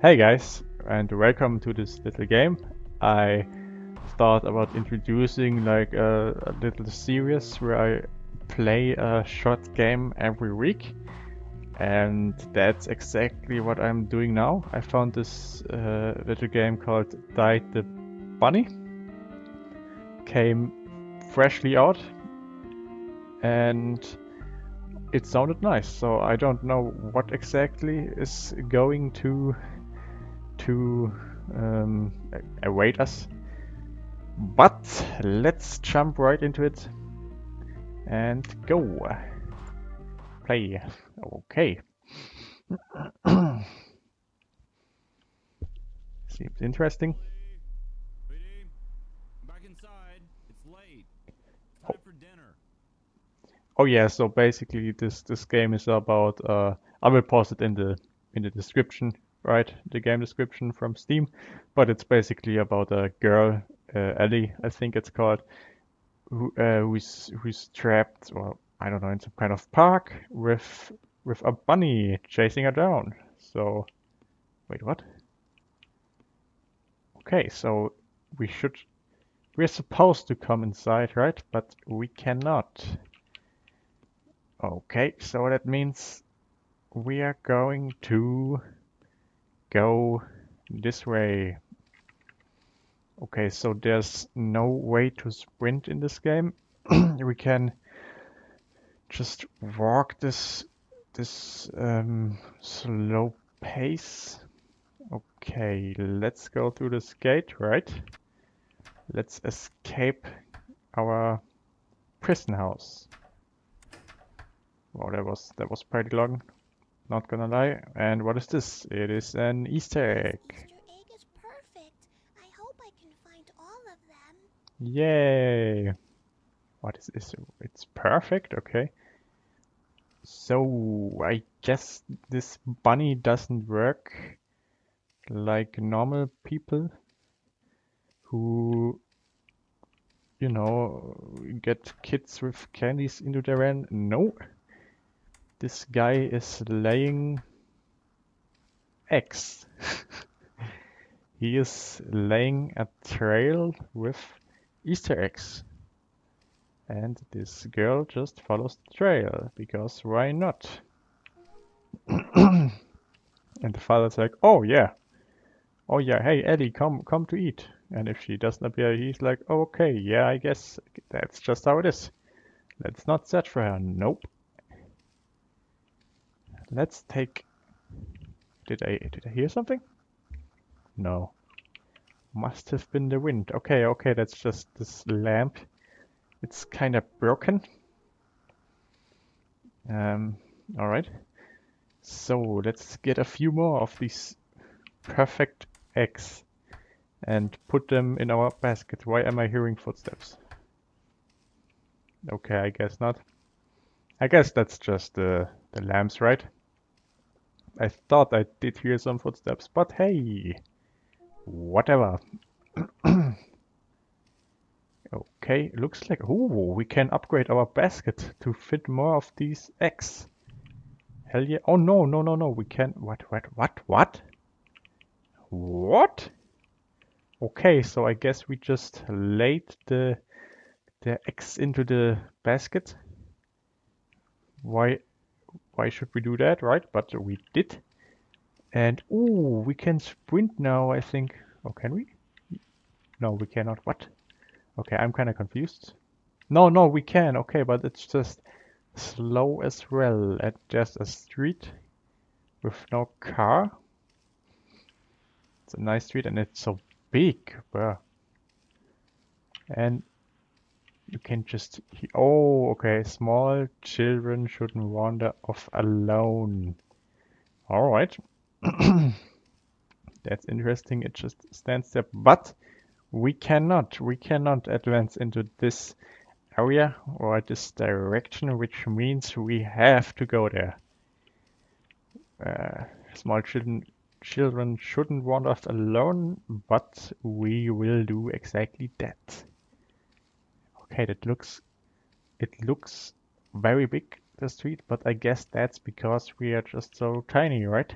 Hey guys, and welcome to this little game. I thought about introducing like a, a little series where I play a short game every week. And that's exactly what I'm doing now. I found this uh, little game called Dye the Bunny. Came freshly out and it sounded nice. So I don't know what exactly is going to to um, await us. But let's jump right into it and go. Play. Okay. Seems interesting. Back inside. It's late. Time for dinner. Oh yeah, so basically this this game is about uh I will post it in the in the description, right? The game description from Steam, but it's basically about a girl, uh, Ellie, I think it's called, who uh, who's who's trapped or I don't know in some kind of park with with a bunny chasing her down. So wait, what? Okay, so we should we're supposed to come inside, right? But we cannot. Okay, so that means we are going to go this way. Okay, so there's no way to sprint in this game. we can just walk this this um, slow pace. Okay, let's go through this gate, right? Let's escape our prison house. Wow, that was that was pretty long. Not gonna lie. And what is this? It is an Easter egg. Easter egg is perfect. I hope I can find all of them. Yay! What is this? It's perfect, okay. So I guess this bunny doesn't work like normal people who, you know, get kids with candies into their hand. No. This guy is laying eggs. he is laying a trail with Easter eggs. And this girl just follows the trail, because why not? and the father's like, oh yeah, oh yeah, hey Eddie, come come to eat. And if she doesn't appear, he's like, okay, yeah, I guess that's just how it is. Let's not search for her. Nope. Let's take. Did I did I hear something? No. Must have been the wind. Okay, okay, that's just this lamp. It's kind of broken. Um, all right. So let's get a few more of these perfect eggs and put them in our basket. Why am I hearing footsteps? Okay, I guess not. I guess that's just the the lambs, right? I thought I did hear some footsteps, but hey, whatever. okay, looks like oh, we can upgrade our basket to fit more of these eggs. Hell yeah! Oh no, no, no, no! We can what, what, what, what? What? Okay, so I guess we just laid the the eggs into the basket. Why why should we do that, right? But we did. And ooh, we can sprint now, I think. Oh, can we? No, we cannot. What? Okay, I'm kind of confused. No, no, we can. Okay, but it's just slow as well at just a street with no car. It's a nice street and it's so big, Wow. And you can just oh okay. Small children shouldn't wander off alone. All right. That's interesting. It just stands there. But we cannot we cannot advance into this area or this direction which means we have to go there. Uh, small children children shouldn't wander off alone but we will do exactly that Okay, that looks it looks very big the street, but I guess that's because we are just so tiny, right?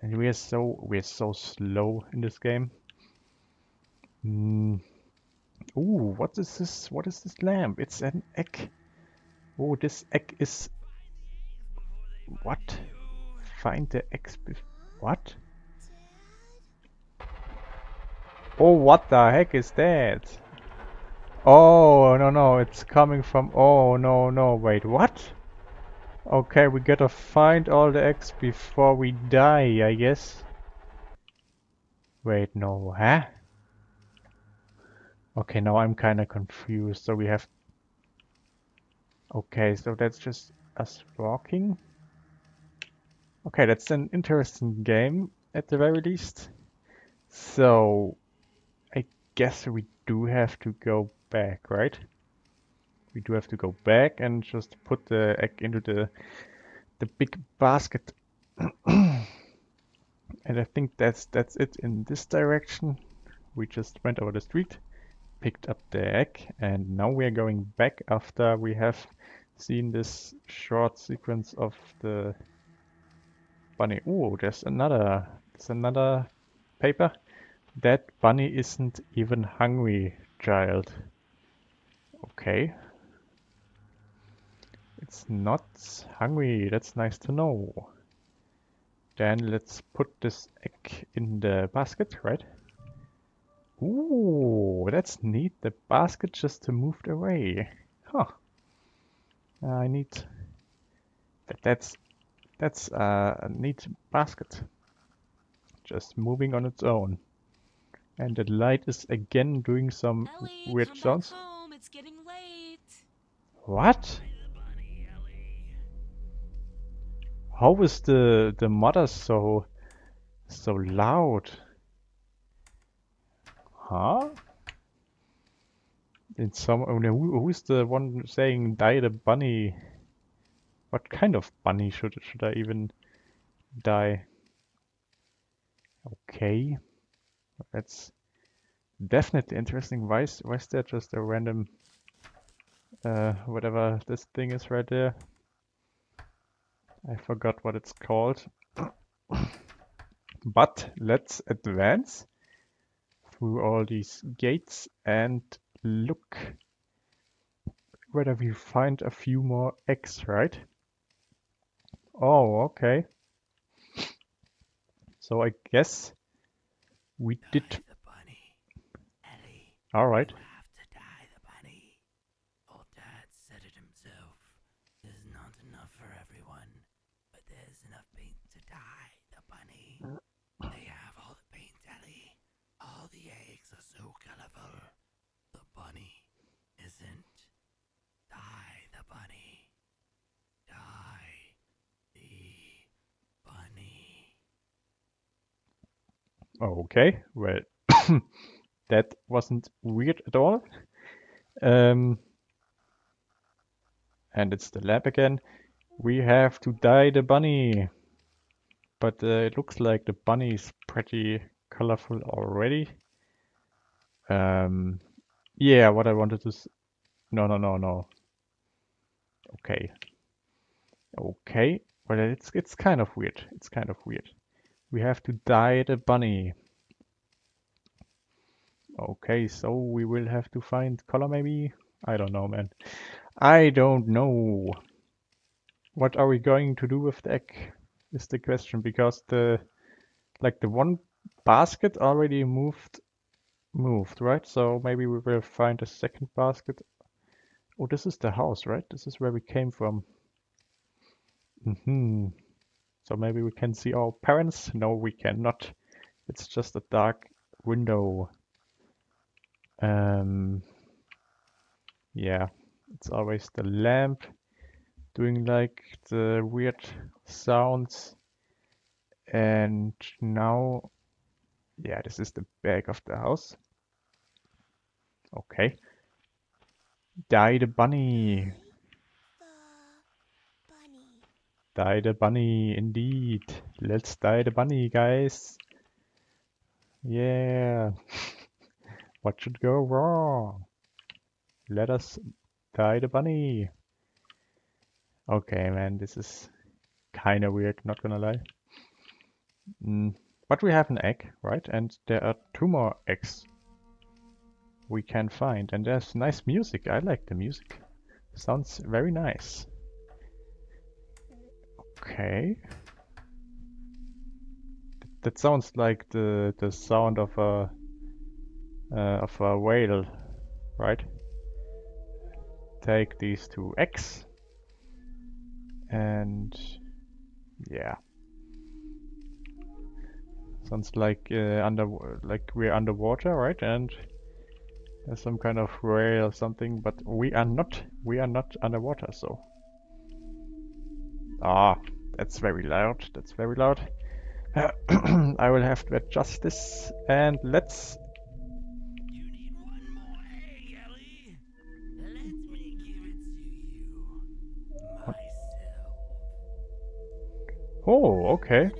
And we are so we're so slow in this game. Mm. Ooh, what is this? What is this lamp? It's an egg. Oh, this egg is what? Find the eggs. What? Oh, what the heck is that? Oh, no, no, it's coming from. Oh, no, no, wait, what? Okay, we gotta find all the eggs before we die, I guess. Wait, no, huh? Okay, now I'm kinda confused. So we have. Okay, so that's just us walking. Okay, that's an interesting game at the very least. So, I guess we do have to go back, right? We do have to go back and just put the egg into the the big basket. and I think that's that's it in this direction. We just went over the street, picked up the egg, and now we are going back after we have seen this short sequence of the bunny. Oh, there's another there's another paper. That bunny isn't even hungry, child. Okay. It's not hungry, that's nice to know. Then let's put this egg in the basket, right? Ooh, that's neat. The basket just moved away. Huh. I need... That, that's that's uh, a neat basket. Just moving on its own. And the light is again doing some Ellie, weird sounds. home. It's getting. What? How is the the mother so so loud? Huh? In some who, who's the one saying dye the bunny? What kind of bunny should should I even die? Okay. That's definitely interesting. Why is, why is there just a random uh, whatever this thing is right there? I forgot what it's called. but let's advance through all these gates and look whether we find a few more eggs, right? Oh, okay. So I guess we did. the bunny. Ellie, All right. you have to dye the bunny. Old Dad said it himself. There's not enough for everyone, but there's enough paint to dye the bunny. They have all the paint, Ellie. All the eggs are so colorful. The bunny isn't. Dye the bunny. Dye the bunny. Okay, well, that wasn't weird at all. Um, and it's the lab again. We have to dye the bunny. But uh, it looks like the bunny is pretty colorful already. Um, yeah, what I wanted to No, no, no, no. Okay. Okay. Well, it's it's kind of weird. It's kind of weird. We have to dye the bunny. Okay, so we will have to find color maybe? I don't know, man. I don't know. What are we going to do with the egg? Is the question because the like the one basket already moved moved, right? So maybe we will find a second basket. Oh, this is the house, right? This is where we came from. hmm So maybe we can see our parents? No, we cannot. It's just a dark window. Um, yeah, it's always the lamp doing like the weird sounds. And now, yeah, this is the back of the house. Okay. Dye the bunny. The bunny. Dye the bunny, indeed. Let's dye the bunny, guys. Yeah. What should go wrong? Let us dye the bunny. Okay, man, this is kind of weird, not gonna lie. Mm, but we have an egg, right? And there are two more eggs we can find. And there's nice music. I like the music. Sounds very nice. Okay. That sounds like the the sound of a uh, of a whale, right? Take these two X and yeah. Sounds like uh, under like we're underwater, right? And there's some kind of whale or something, but we are not. We are not underwater, so. Ah, that's very loud. That's very loud. I will have to adjust this, and let's. Oh, okay.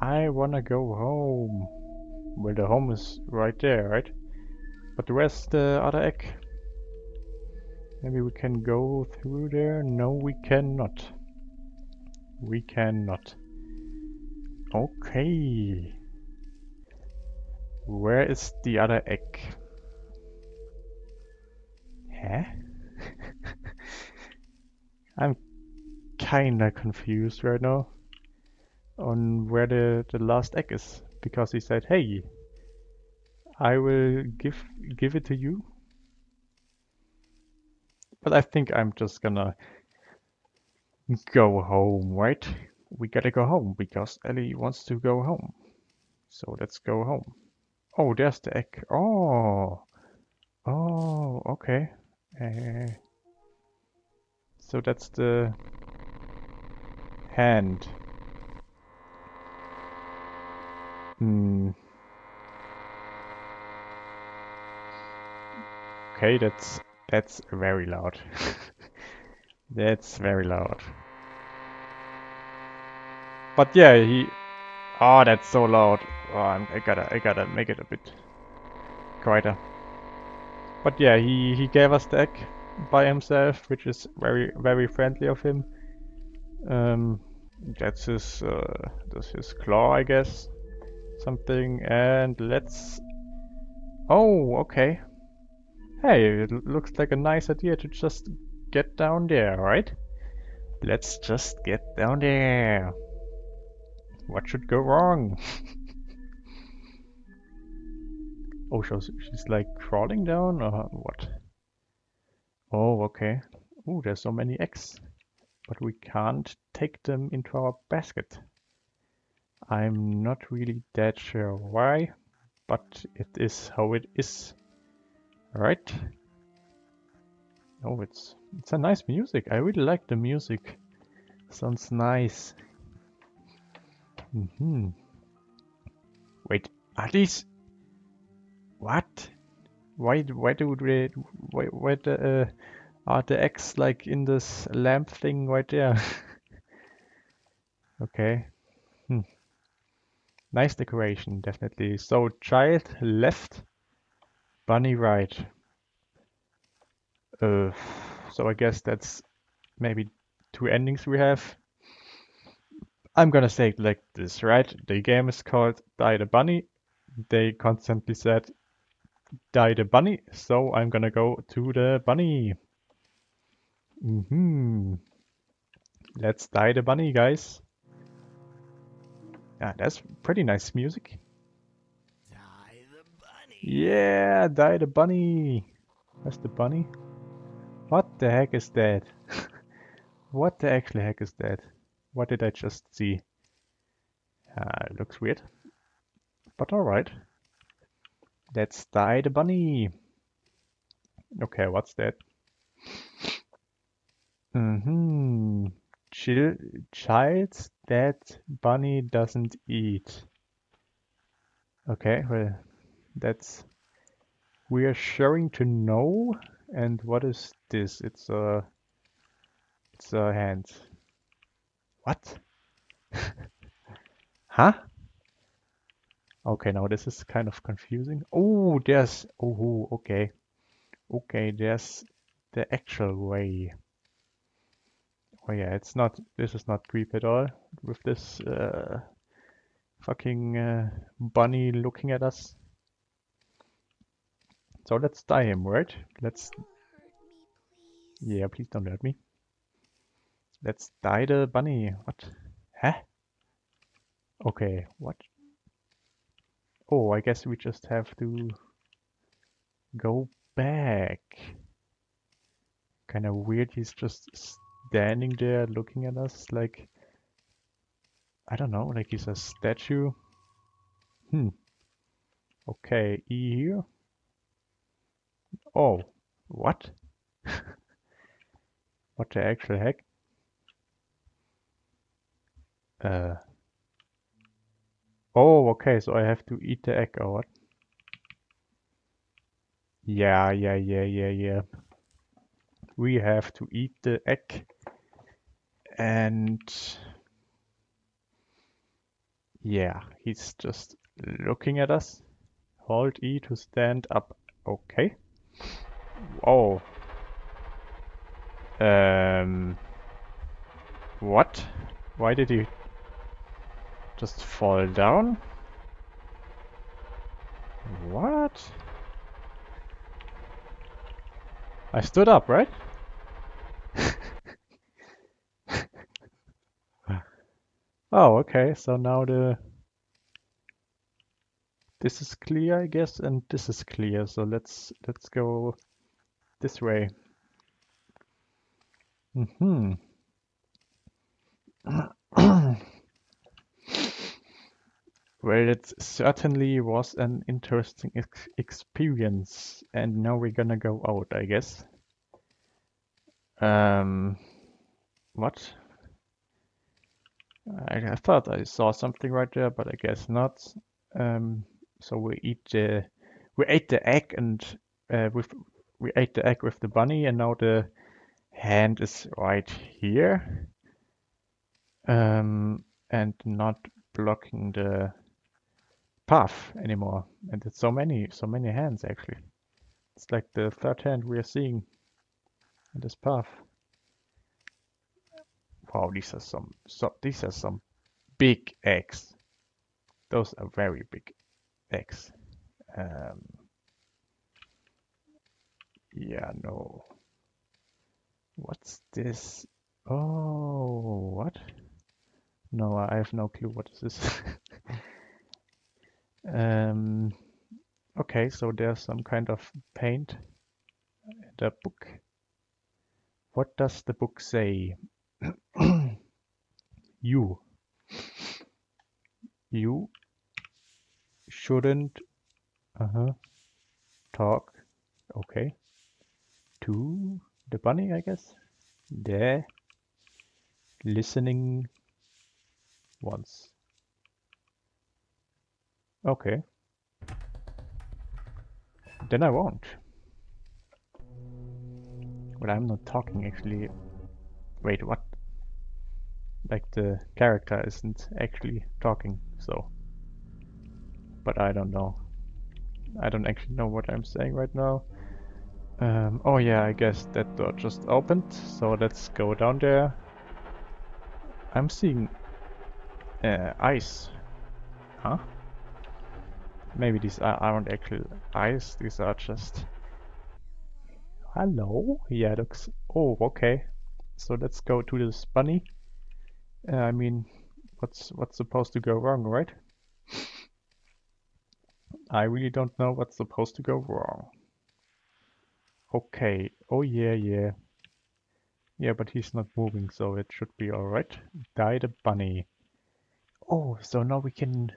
I wanna go home. Well, the home is right there, right? But where's the other egg? Maybe we can go through there? No, we cannot. We cannot. Okay. Where is the other egg? Huh? I'm kinda confused right now on where the, the last egg is because he said, "Hey, I will give give it to you." But I think I'm just gonna go home, right? We gotta go home because Ellie wants to go home. So let's go home. Oh, there's the egg. Oh, oh, okay. Uh, so that's the hand. Hmm. Okay, that's that's very loud. that's very loud. But yeah, he. Oh, that's so loud. Oh, I gotta, I gotta make it a bit quieter. But yeah, he he gave us the egg by himself, which is very very friendly of him. Um, that's his uh, that's his claw, I guess something and let's oh okay hey it looks like a nice idea to just get down there right? Let's just get down there. What should go wrong? Oh so she's like crawling down or what? Oh okay. Oh there's so many eggs. But we can't take them into our basket. I'm not really that sure why, but it is how it is. Right? Oh, it's it's a nice music. I really like the music. Sounds nice. Mm hmm Wait, are these? What? Why why do they why why the uh, are the eggs like in this lamp thing right there? okay. Hmm. Nice decoration, definitely. So child left, bunny right. Uh, so I guess that's maybe two endings we have. I'm gonna say like this, right? The game is called Dye the Bunny. They constantly said Dye the Bunny, so I'm gonna go to the bunny. Mm hmm Let's dye the bunny, guys. Yeah, that's pretty nice music. Yeah, dye the bunny. Where's the bunny? What the heck is that? what the actual heck is that? What did I just see? Uh, looks weird. But alright. Let's dye the bunny. Okay, what's that? Mm-hmm. Chil child that bunny doesn't eat. Okay, well, that's we are sharing to know. And what is this? It's a, it's a hand. What? huh? Okay, now this is kind of confusing. Oh, there's, oh, okay. Okay, there's the actual way. Oh yeah, it's not. This is not creepy at all. With this uh, fucking uh, bunny looking at us. So let's die him, right? Let's. Me, please. Yeah, please don't hurt me. Let's dye the bunny. What? Huh? Okay, what? Oh, I guess we just have to go back. Kind of weird. He's just standing there looking at us like I don't know, like he's a statue. Hmm. Okay, E here. Oh, what? what the actual heck? Uh. Oh, okay, so I have to eat the egg or what? Yeah, yeah, yeah, yeah, yeah. We have to eat the egg. And yeah, he's just looking at us. Hold E to stand up. Okay. Oh. Um. What? Why did he just fall down? What? I stood up, right? oh, okay. So now the this is clear, I guess, and this is clear. So let's let's go this way. Mm hmm. Well, it certainly was an interesting ex experience, and now we're gonna go out, I guess. Um, what? I, I thought I saw something right there, but I guess not. Um, so we eat the we ate the egg and uh, we ate the egg with the bunny, and now the hand is right here, um, and not blocking the path anymore. And it's so many, so many hands actually. It's like the third hand we are seeing in this path. Wow, these are some, so these are some big eggs. Those are very big eggs. Um, yeah, no. What's this? Oh, what? No, I have no clue what this is. Um, okay, so there's some kind of paint in the book. What does the book say? you. You shouldn't uh-huh talk okay to the bunny I guess the listening once Okay. Then I won't. But I'm not talking actually. Wait, what? Like the character isn't actually talking, so. But I don't know. I don't actually know what I'm saying right now. Um, oh yeah, I guess that door just opened, so let's go down there. I'm seeing uh, ice. Huh? Maybe these are, aren't actual eyes, these are just... Hello? Yeah, looks... Oh, okay. So let's go to this bunny. Uh, I mean, what's what's supposed to go wrong, right? I really don't know what's supposed to go wrong. Okay. Oh, yeah, yeah. Yeah, but he's not moving, so it should be alright. Dye the bunny. Oh, so now we can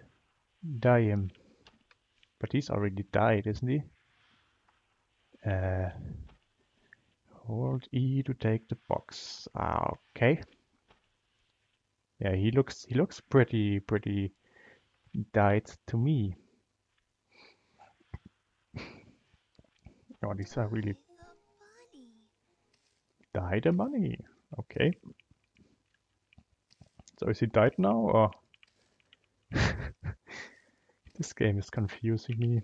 die him. But he's already died, isn't he? Uh, hold E to take the box. Ah, okay. Yeah, he looks he looks pretty pretty died to me. Oh, these are really The bunny. died the money. Okay. So is he died now or? This game is confusing me.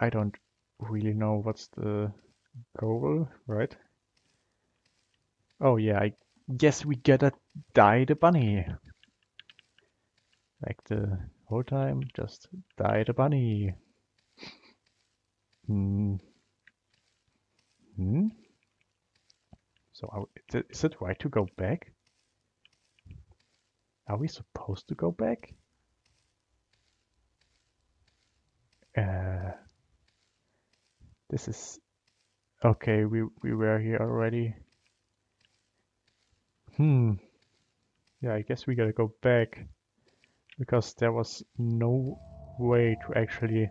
I don't really know what's the goal, right? Oh yeah, I guess we gotta dye the bunny. Like the whole time, just dye the bunny. Hmm. Hmm? So are, is it right to go back? Are we supposed to go back? Uh, this is okay. We we were here already. Hmm. Yeah, I guess we gotta go back because there was no way to actually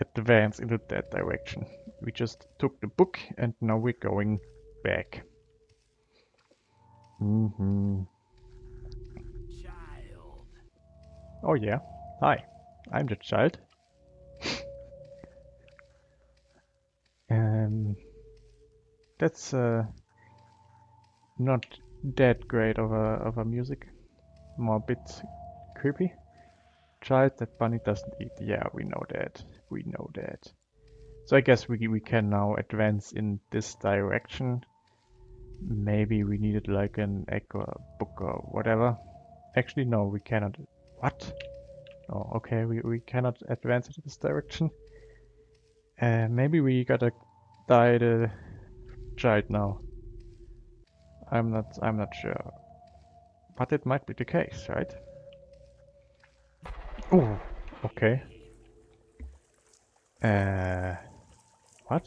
advance into that direction. We just took the book and now we're going back. hmm Child. Oh yeah. Hi. I'm the child. um that's uh not that great of a of a music. More a bit creepy. Child that bunny doesn't eat. Yeah, we know that. We know that. So I guess we we can now advance in this direction. Maybe we needed like an egg or book or whatever. Actually, no, we cannot. What? Oh, okay, we, we cannot advance into this direction. Uh, maybe we gotta die the child now. I'm not I'm not sure. But it might be the case, right? Oh, okay. Uh, what?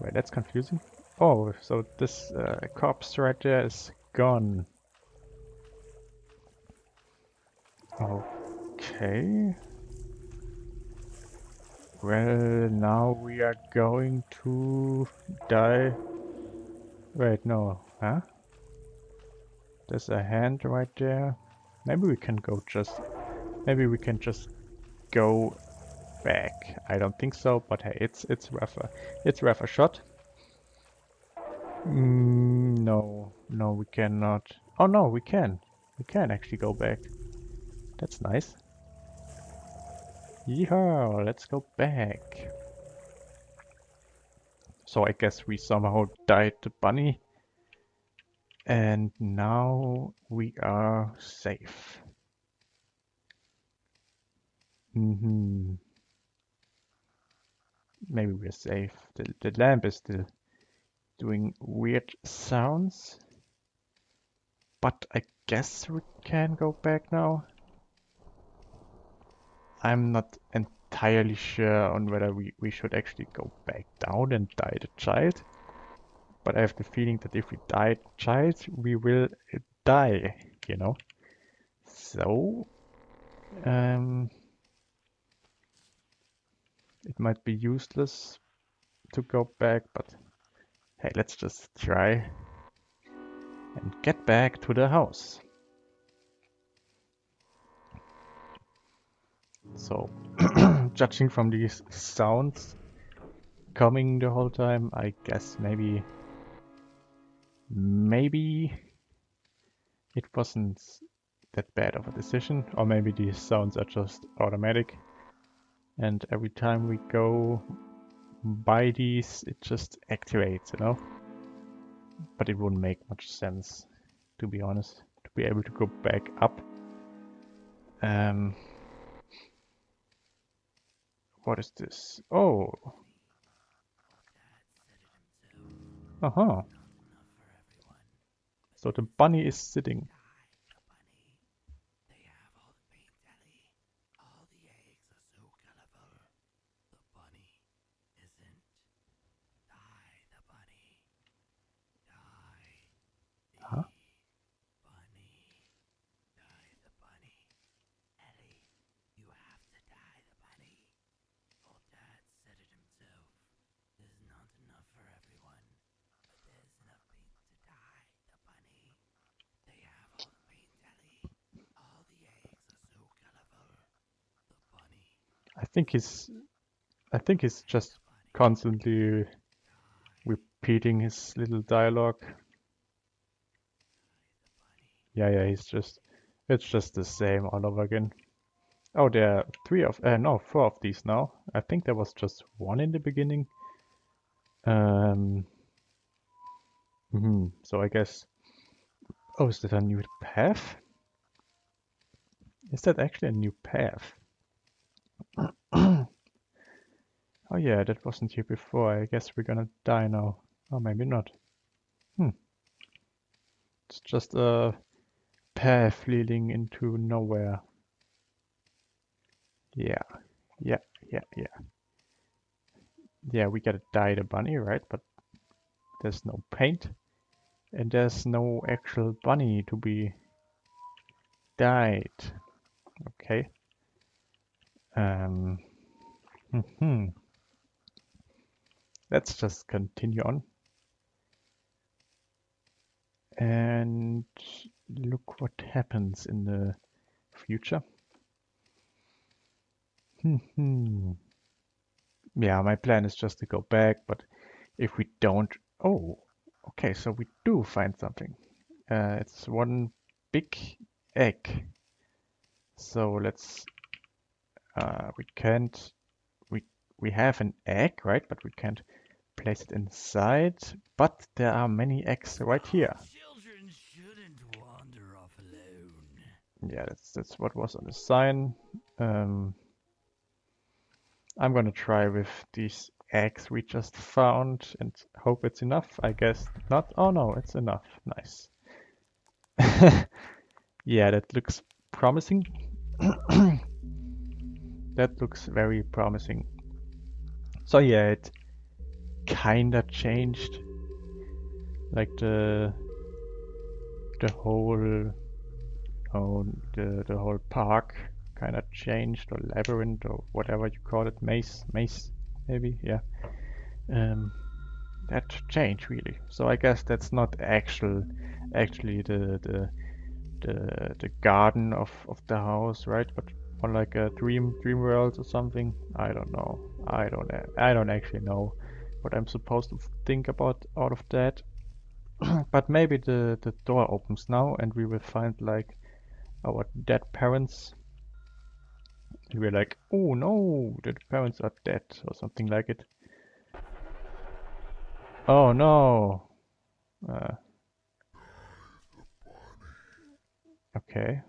Wait, that's confusing. Oh, so this uh, corpse right there is gone. Okay. Well, now we are going to die. Wait, no, huh? There's a hand right there. Maybe we can go just... Maybe we can just go back. I don't think so, but hey, it's it's worth a, it's a shot. Mm, no, no, we cannot. Oh no, we can. We can actually go back. That's nice. Yeehaw, let's go back. So I guess we somehow died the bunny. And now we are safe. hmm Maybe we're safe. The, the lamp is still doing weird sounds. But I guess we can go back now. I'm not entirely sure on whether we, we should actually go back down and die the child. But I have the feeling that if we die child, we will uh, die, you know? So, um, it might be useless to go back, but hey, let's just try and get back to the house. So, judging from these sounds coming the whole time, I guess maybe maybe it wasn't that bad of a decision, or maybe these sounds are just automatic, and every time we go by these, it just activates, you know? But it wouldn't make much sense, to be honest, to be able to go back up. Um, what is this? Oh. Uh-huh. So the bunny is sitting. The bunny. They have all the paint Ellie. All the eggs are so colorful. The bunny isn't. Dye, the bunny. Dye. The Huh? bunny. Dye, the bunny. Ellie, you have to dye, the bunny. Old dad said it himself. There's not enough for everyone, but there's enough paint to dye, the bunny. They have all the paint Ellie. All the eggs are so colorful. The bunny. I think he's I think he's just constantly repeating his little dialogue. Yeah, yeah, he's just it's just the same all over again. Oh, there are three of uh, no, four of these now. I think there was just one in the beginning. Um. hmm So I guess. Oh, is that a new path? Is that actually a new path? Oh yeah, that wasn't here before. I guess we're gonna die now. Or maybe not. Hmm. It's just a path leading into nowhere. Yeah, yeah, yeah, yeah. Yeah, we gotta dye the bunny, right? But there's no paint. And there's no actual bunny to be dyed. Okay. Um. Hmm. Let's just continue on. And look what happens in the future. Hmm. Yeah, my plan is just to go back, but if we don't... Oh, okay, so we do find something. Uh, it's one big egg. So let's... Uh, we can't... We, we have an egg, right? But we can't place it inside. But there are many eggs right here. Children shouldn't wander off alone. Yeah, that's, that's what was on the sign. Um, I'm gonna try with these eggs we just found and hope it's enough. I guess not. Oh no, it's enough. Nice. yeah, that looks promising. that looks very promising. So yeah, it kinda changed. Like the the whole oh the the whole park kind of changed or labyrinth or whatever you call it maze maze maybe yeah. Um, that changed really. So I guess that's not actual actually the the the, the garden of, of the house right? But more like a dream dream world or something? I don't know. I don't I don't actually know what I'm supposed to think about all of that but maybe the the door opens now and we will find like our dead parents And we're like, oh no, the parents are dead or something like it. Oh no. Uh, okay.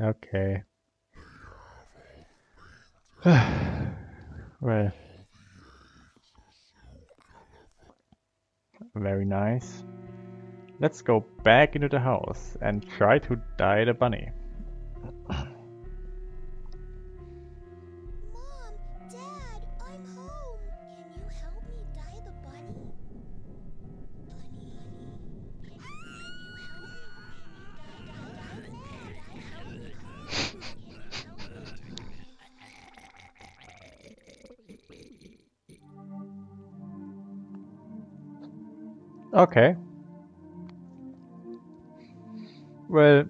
Okay. well. Very nice. Let's go back into the house and try to dye the bunny. Okay. Well,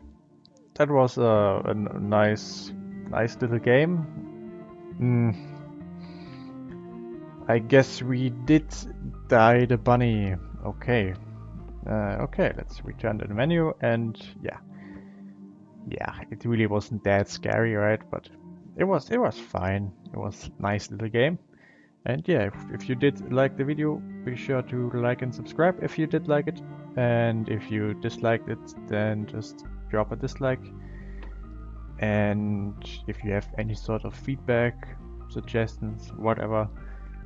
that was a, a nice, nice little game. Mm. I guess we did dye the bunny. Okay. Uh, okay, let's return to the menu and yeah. Yeah, it really wasn't that scary, right? But it was it was fine. It was nice little game. And yeah, if, if you did like the video, be sure to like and subscribe if you did like it. And if you disliked it, then just drop a dislike. And if you have any sort of feedback, suggestions, whatever,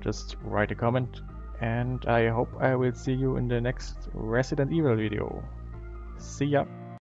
just write a comment. And I hope I will see you in the next Resident Evil video. See ya!